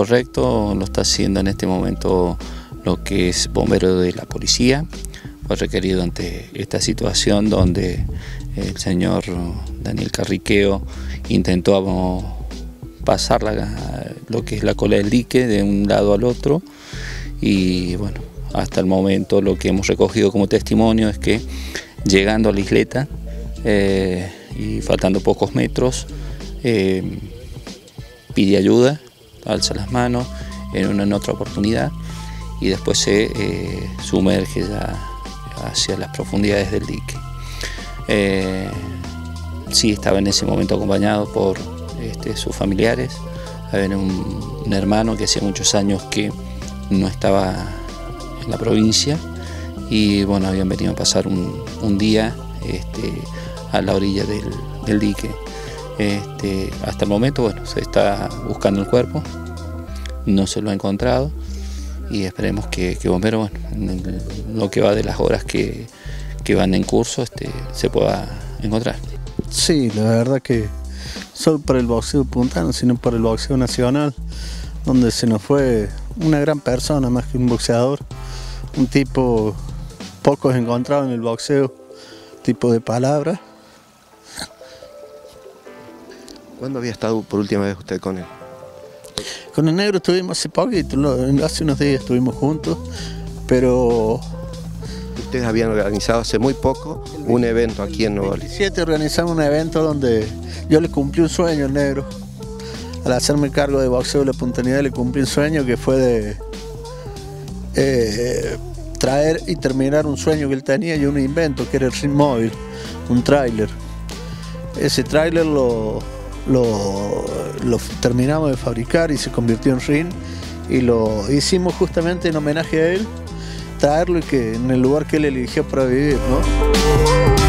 correcto, lo está haciendo en este momento lo que es bombero de la policía. Fue requerido ante esta situación donde el señor Daniel Carriqueo intentó pasar lo que es la cola del dique de un lado al otro y bueno, hasta el momento lo que hemos recogido como testimonio es que llegando a la isleta eh, y faltando pocos metros, eh, pide ayuda, alza las manos en una otra oportunidad y después se eh, sumerge ya hacia las profundidades del dique. sí estaba en ese momento acompañado por este, sus familiares, había un, un hermano que hacía muchos años que no estaba en la provincia y bueno, habían venido a pasar un, día este, a la orilla del, dique. Este, hasta el momento, bueno, se está buscando el cuerpo, no se lo ha encontrado y esperemos que, que Bombero, bueno, en lo que va de las horas que, van en curso, este, se pueda encontrar. Sí, la verdad que solo para el boxeo puntano, sino para el boxeo nacional, donde se nos fue una gran persona más que un boxeador, un tipo pocos encontrados en el boxeo, tipo de palabra. ¿Cuándo había estado por última vez usted con él? Con el negro estuvimos hace poquito, hace unos días estuvimos juntos, pero... Ustedes habían organizado hace muy poco un evento aquí en Nuevo Orleans. El organizamos un evento donde yo le cumplí un sueño al negro. Al hacerme cargo de boxeo de la puntanidad le cumplí un sueño que fue de eh, traer y terminar un sueño que él tenía y un invento, que era el ring móvil, un tráiler. Ese tráiler lo, lo, terminamos de fabricar y se convirtió en ring y lo hicimos justamente en homenaje a él, traerlo y que en el lugar que él eligió para vivir. ¿no?